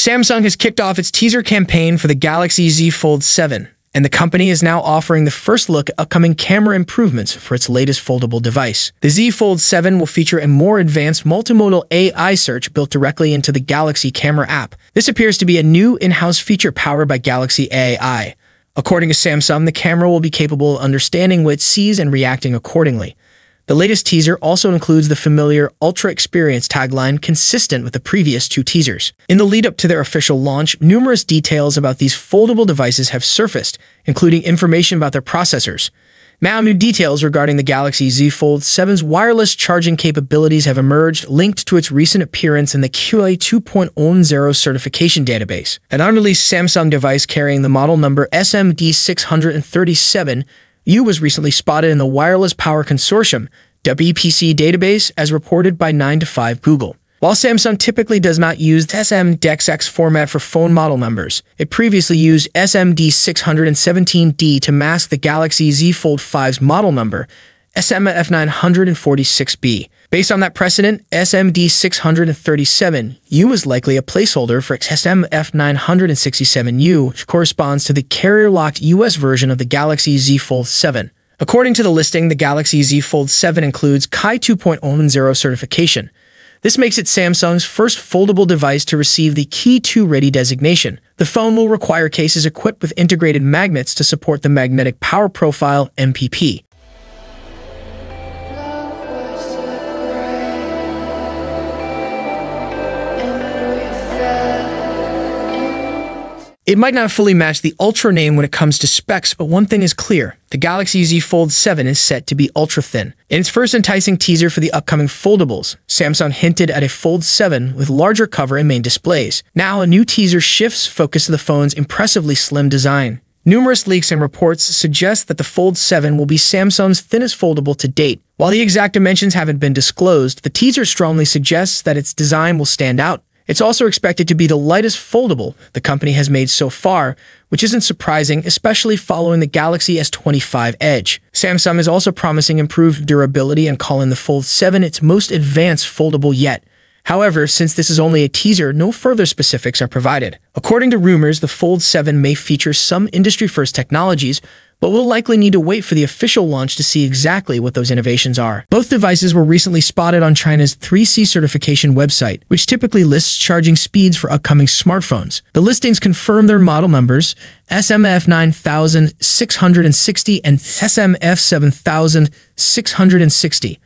Samsung has kicked off its teaser campaign for the Galaxy Z Fold 7, and the company is now offering the first look at upcoming camera improvements for its latest foldable device. The Z Fold 7 will feature a more advanced multimodal AI search built directly into the Galaxy camera app. This appears to be a new in-house feature powered by Galaxy AI. According to Samsung, the camera will be capable of understanding what it sees and reacting accordingly. The latest teaser also includes the familiar Ultra Experience tagline consistent with the previous two teasers. In the lead up to their official launch, numerous details about these foldable devices have surfaced, including information about their processors. Now, new details regarding the Galaxy Z Fold 7's wireless charging capabilities have emerged, linked to its recent appearance in the Qi 2.10 certification database. An unreleased Samsung device carrying the model number SMD637 U was recently spotted in the Wireless Power Consortium WPC database as reported by 9 to 5 Google. While Samsung typically does not use SMDXX format for phone model numbers, it previously used SMD617D to mask the Galaxy Z Fold 5's model number, SMF946B. Based on that precedent, SMD637U is likely a placeholder for SMF967U, which corresponds to the carrier-locked US version of the Galaxy Z Fold 7. According to the listing, the Galaxy Z Fold 7 includes Qi 2.10 certification. This makes it Samsung's first foldable device to receive the Qi 2 Ready designation. The phone will require cases equipped with integrated magnets to support the Magnetic Power Profile MPP. It might not fully match the Ultra name when it comes to specs, but one thing is clear. The Galaxy Z Fold 7 is set to be ultra thin. In its first enticing teaser for the upcoming foldables, Samsung hinted at a Fold 7 with larger cover and main displays. Now, a new teaser shifts focus to the phone's impressively slim design. Numerous leaks and reports suggest that the Fold 7 will be Samsung's thinnest foldable to date. While the exact dimensions haven't been disclosed, the teaser strongly suggests that its design will stand out. It's also expected to be the lightest foldable the company has made so far, which isn't surprising, especially following the Galaxy S25 Edge. Samsung is also promising improved durability and calling the Fold 7 its most advanced foldable yet. However, since this is only a teaser, no further specifics are provided. According to rumors, the Fold 7 may feature some industry-first technologies, but we'll likely need to wait for the official launch to see exactly what those innovations are. Both devices were recently spotted on China's 3C certification website, which typically lists charging speeds for upcoming smartphones. The listings confirm their model numbers, SMF 9660 and SMF 7660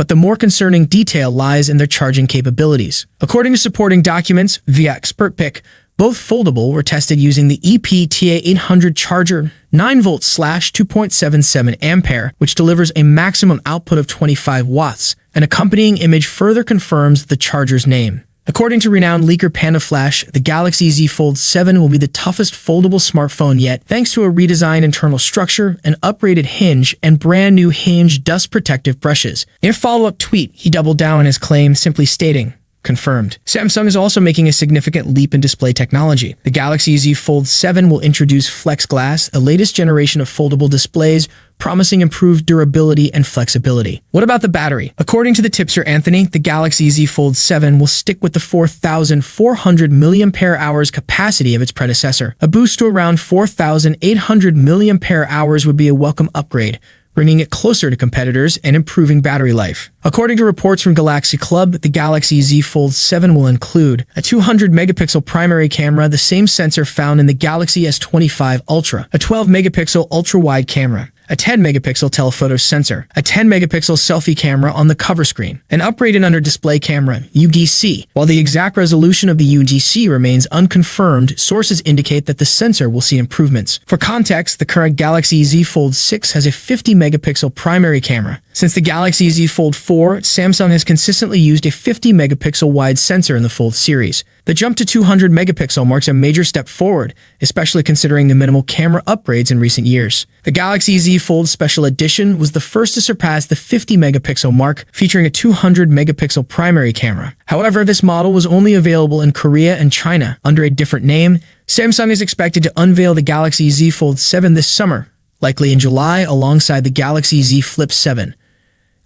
but the more concerning detail lies in their charging capabilities. According to supporting documents via ExpertPick, both foldable were tested using the EPTA 800 charger 9 volt slash 2.77 ampere, which delivers a maximum output of 25 watts. An accompanying image further confirms the charger's name. According to renowned leaker PandaFlash, the Galaxy Z Fold 7 will be the toughest foldable smartphone yet thanks to a redesigned internal structure, an upgraded hinge, and brand new hinge dust protective brushes. In a follow-up tweet, he doubled down on his claim, simply stating, confirmed. Samsung is also making a significant leap in display technology. The Galaxy Z Fold 7 will introduce Flex Glass, a latest generation of foldable displays, promising improved durability and flexibility. What about the battery? According to the tipster Anthony, the Galaxy Z Fold 7 will stick with the 4,400 mAh capacity of its predecessor. A boost to around 4,800 mAh would be a welcome upgrade, bringing it closer to competitors and improving battery life. According to reports from Galaxy Club, the Galaxy Z Fold 7 will include a 200 megapixel primary camera, the same sensor found in the Galaxy S25 Ultra, a 12 megapixel ultra-wide camera, a 10 megapixel telephoto sensor, a 10 megapixel selfie camera on the cover screen, an upgraded under display camera, UDC. While the exact resolution of the UDC remains unconfirmed, sources indicate that the sensor will see improvements. For context, the current Galaxy Z Fold 6 has a 50 megapixel primary camera. Since the Galaxy Z Fold 4, Samsung has consistently used a 50 megapixel wide sensor in the Fold series. The jump to 200 megapixel marks a major step forward, especially considering the minimal camera upgrades in recent years. The Galaxy Z Fold Special Edition was the first to surpass the 50 megapixel mark, featuring a 200 megapixel primary camera. However, this model was only available in Korea and China under a different name. Samsung is expected to unveil the Galaxy Z Fold 7 this summer, likely in July alongside the Galaxy Z Flip 7.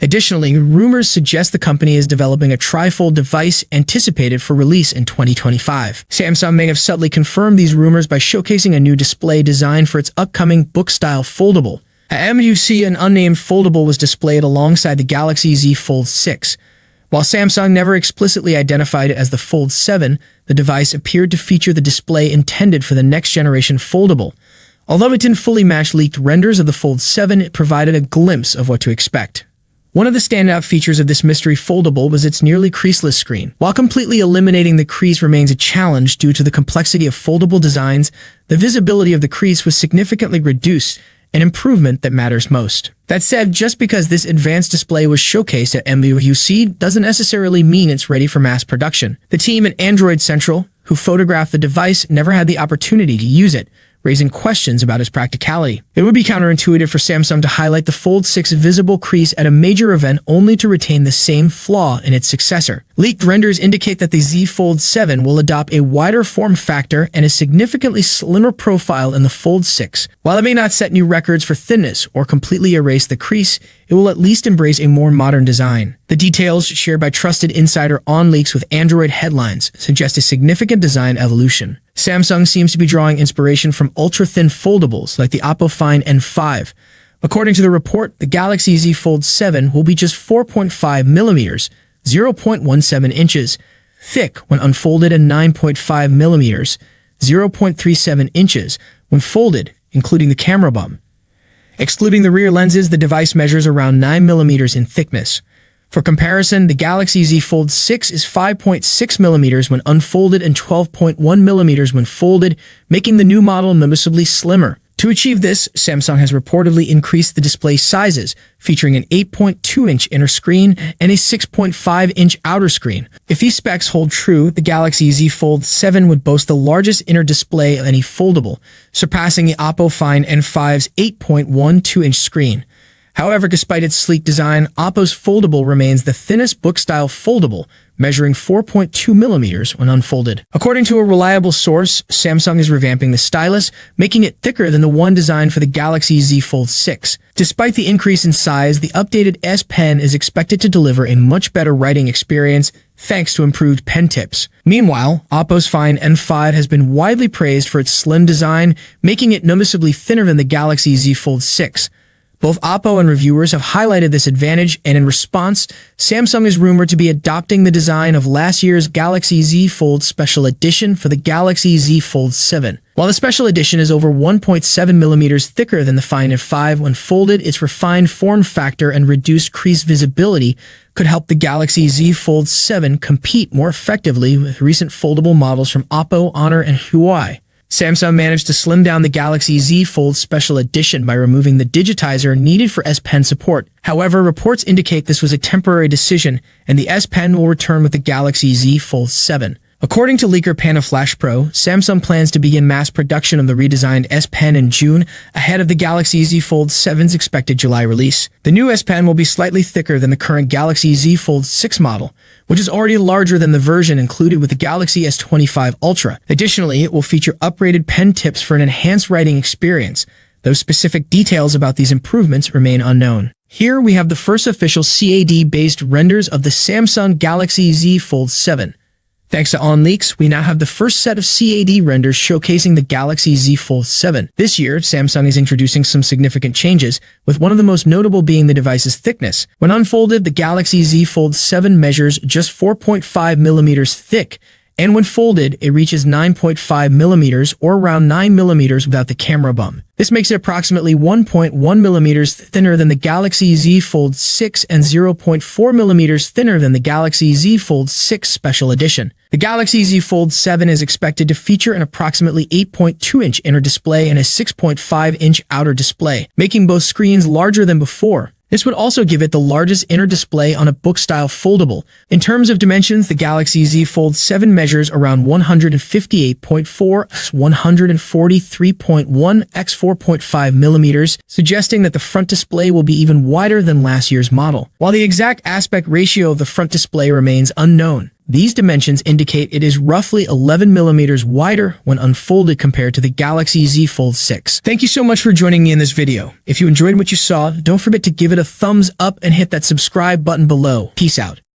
Additionally, rumors suggest the company is developing a trifold device anticipated for release in 2025. Samsung may have subtly confirmed these rumors by showcasing a new display designed for its upcoming book-style foldable. At MWC, an unnamed foldable was displayed alongside the Galaxy Z Fold 6. While Samsung never explicitly identified it as the Fold 7, the device appeared to feature the display intended for the next-generation foldable. Although it didn't fully match leaked renders of the Fold 7, it provided a glimpse of what to expect. One of the standout features of this mystery foldable was its nearly creaseless screen. While completely eliminating the crease remains a challenge due to the complexity of foldable designs, the visibility of the crease was significantly reduced, an improvement that matters most. That said, just because this advanced display was showcased at MWC doesn't necessarily mean it's ready for mass production. The team at Android Central, who photographed the device, never had the opportunity to use it, raising questions about its practicality. It would be counterintuitive for Samsung to highlight the Fold 6 visible crease at a major event only to retain the same flaw in its successor. Leaked renders indicate that the Z Fold 7 will adopt a wider form factor and a significantly slimmer profile in the Fold 6. While it may not set new records for thinness or completely erase the crease, it will at least embrace a more modern design. The details shared by trusted insider OnLeaks with Android headlines suggest a significant design evolution. Samsung seems to be drawing inspiration from ultra-thin foldables like the Oppo Find N5. According to the report, the Galaxy Z Fold 7 will be just 4.5 millimeters, 0.17 inches, thick when unfolded and 9.5 millimeters, 0.37 inches when folded, including the camera bump. Excluding the rear lenses, the device measures around 9 millimeters in thickness. For comparison, the Galaxy Z Fold 6 is 5.6 millimeters when unfolded and 12.1 millimeters when folded, making the new model noticeably slimmer. To achieve this, Samsung has reportedly increased the display sizes, featuring an 8.2-inch inner screen and a 6.5-inch outer screen. If these specs hold true, the Galaxy Z Fold 7 would boast the largest inner display of any foldable, surpassing the Oppo Find N5's 8.12-inch screen. However, despite its sleek design, Oppo's foldable remains the thinnest book-style foldable, measuring 4.2 millimeters when unfolded. According to a reliable source, Samsung is revamping the stylus, making it thicker than the one designed for the Galaxy Z Fold 6. Despite the increase in size, the updated S Pen is expected to deliver a much better writing experience thanks to improved pen tips. Meanwhile, Oppo's Find N5 has been widely praised for its slim design, making it noticeably thinner than the Galaxy Z Fold 6. Both Oppo and reviewers have highlighted this advantage, and in response, Samsung is rumored to be adopting the design of last year's Galaxy Z Fold Special Edition for the Galaxy Z Fold 7. While the Special Edition is over 1.7 millimeters thicker than the Find N5 when folded, its refined form factor and reduced crease visibility could help the Galaxy Z Fold 7 compete more effectively with recent foldable models from Oppo, Honor, and Huawei. Samsung managed to slim down the Galaxy Z Fold Special Edition by removing the digitizer needed for S Pen support. However, reports indicate this was a temporary decision, and the S Pen will return with the Galaxy Z Fold 7. According to leaker PandaFlash Pro, Samsung plans to begin mass production of the redesigned S Pen in June, ahead of the Galaxy Z Fold 7's expected July release. The new S Pen will be slightly thicker than the current Galaxy Z Fold 6 model, which is already larger than the version included with the Galaxy S25 Ultra. Additionally, it will feature upgraded pen tips for an enhanced writing experience, though specific details about these improvements remain unknown. Here we have the first official CAD-based renders of the Samsung Galaxy Z Fold 7. Thanks to OnLeaks, we now have the first set of CAD renders showcasing the Galaxy Z Fold 7. This year, Samsung is introducing some significant changes, with one of the most notable being the device's thickness. When unfolded, the Galaxy Z Fold 7 measures just 4.5 millimeters thick, and when folded, it reaches 9.5 millimeters or around 9 millimeters without the camera bump. This makes it approximately 1.1 millimeters thinner than the Galaxy Z Fold 6 and 0.4 millimeters thinner than the Galaxy Z Fold 6 Special Edition. The Galaxy Z Fold 7 is expected to feature an approximately 8.2-inch inner display and a 6.5-inch outer display, making both screens larger than before. This would also give it the largest inner display on a book-style foldable. In terms of dimensions, the Galaxy Z Fold 7 measures around 158.4 x 143.1 x 4.5 millimeters, suggesting that the front display will be even wider than last year's model. While the exact aspect ratio of the front display remains unknown, These dimensions indicate it is roughly 11 millimeters wider when unfolded compared to the Galaxy Z Fold 6. Thank you so much for joining me in this video. If you enjoyed what you saw, don't forget to give it a thumbs up and hit that subscribe button below. Peace out.